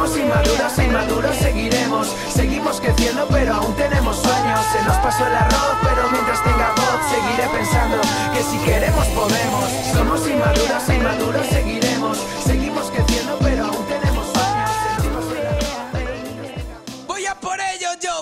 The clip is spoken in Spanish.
Somos inmaduros e inmaduros seguiremos. Seguimos creciendo pero aún tenemos sueños. Se nos pasó el arroz pero mientras tenga voz Seguiré pensando que si queremos podemos. Somos inmaduros e inmaduros seguiremos. Seguimos creciendo pero aún tenemos sueños. Se nos pasó el arroz Voy a por ello yo.